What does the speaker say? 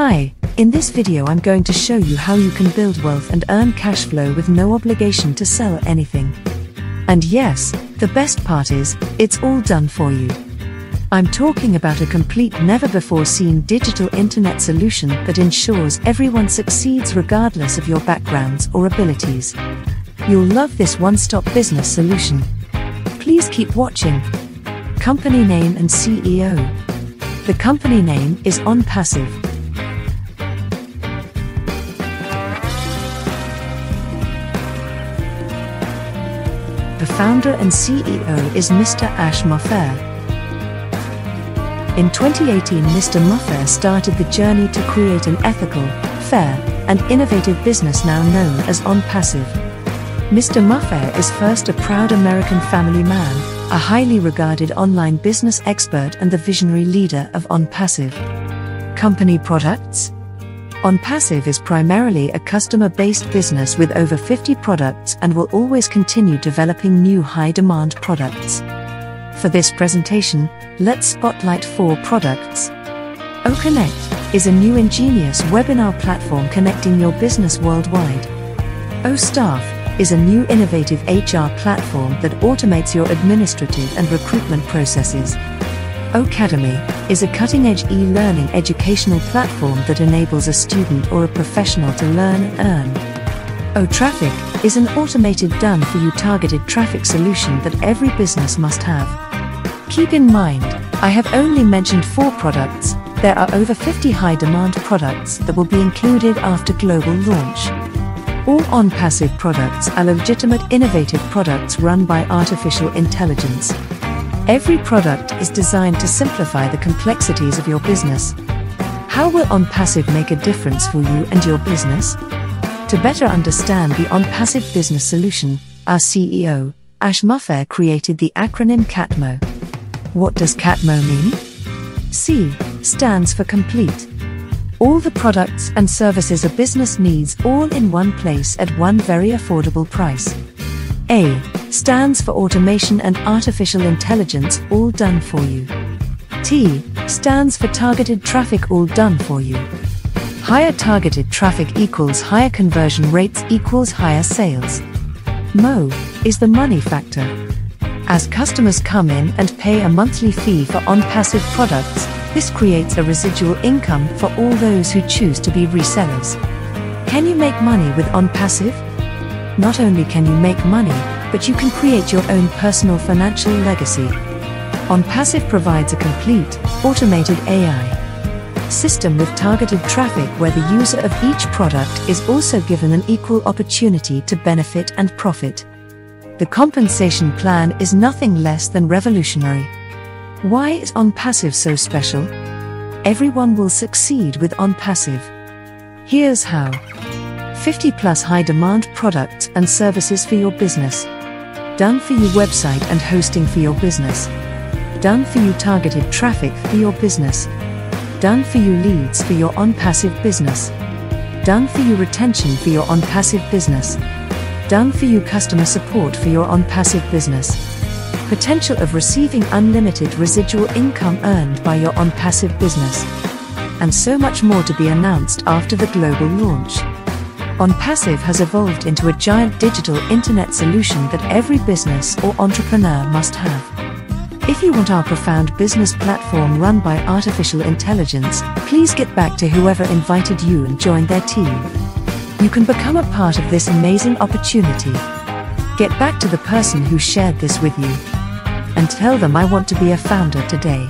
Hi, in this video I'm going to show you how you can build wealth and earn cash flow with no obligation to sell anything. And yes, the best part is, it's all done for you. I'm talking about a complete never before seen digital internet solution that ensures everyone succeeds regardless of your backgrounds or abilities. You'll love this one stop business solution. Please keep watching. Company name and CEO. The company name is OnPassive. Founder and CEO is Mr. Ash Mufareh. In 2018, Mr. Mufareh started the journey to create an ethical, fair, and innovative business now known as OnPassive. Mr. Mufareh is first a proud American family man, a highly regarded online business expert and the visionary leader of OnPassive. Company products? OnPassive is primarily a customer based business with over 50 products and will always continue developing new high demand products. For this presentation, let's spotlight four products. OConnect is a new ingenious webinar platform connecting your business worldwide. OStaff is a new innovative HR platform that automates your administrative and recruitment processes. Ocademy is a cutting edge e learning educational platform that enables a student or a professional to learn and earn. OTraffic is an automated done for you targeted traffic solution that every business must have. Keep in mind, I have only mentioned four products, there are over 50 high demand products that will be included after global launch. All on-passive products are legitimate innovative products run by artificial intelligence. Every product is designed to simplify the complexities of your business. How will OnPassive make a difference for you and your business? To better understand the OnPassive business solution, our CEO, Ash Mufareh created the acronym CATMO. What does CATMO mean? C stands for complete. All the products and services a business needs all in one place at one very affordable price. A stands for automation and artificial intelligence all done for you. T stands for targeted traffic all done for you. Higher targeted traffic equals higher conversion rates equals higher sales. Mo is the money factor. As customers come in and pay a monthly fee for on-passive products, this creates a residual income for all those who choose to be resellers. Can you make money with OnPassive? Not only can you make money, but you can create your own personal financial legacy. OnPassive provides a complete, automated AI system with targeted traffic where the user of each product is also given an equal opportunity to benefit and profit. The compensation plan is nothing less than revolutionary. Why is OnPassive so special? Everyone will succeed with OnPassive. Here's how 50 plus high demand products and services for your business. Done for you website and hosting for your business. Done for you targeted traffic for your business. Done for you leads for your on passive business. Done for you retention for your on passive business. Done for you customer support for your on passive business. Potential of receiving unlimited residual income earned by your on passive business. And so much more to be announced after the global launch. OnPassive has evolved into a giant digital internet solution that every business or entrepreneur must have. If you want our profound business platform run by artificial intelligence, please get back to whoever invited you and join their team. You can become a part of this amazing opportunity. Get back to the person who shared this with you and tell them I want to be a founder today.